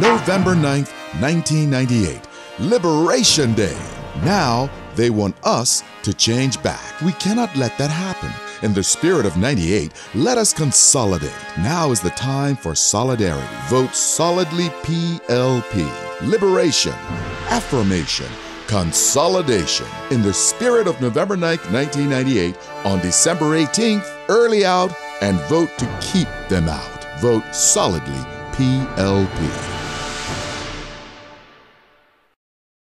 November 9th, 1998, Liberation Day. Now they want us to change back. We cannot let that happen. In the spirit of 98, let us consolidate. Now is the time for solidarity. Vote solidly PLP. Liberation, affirmation, consolidation. In the spirit of November 9th, 1998, on December 18th, early out and vote to keep them out. Vote solidly PLP.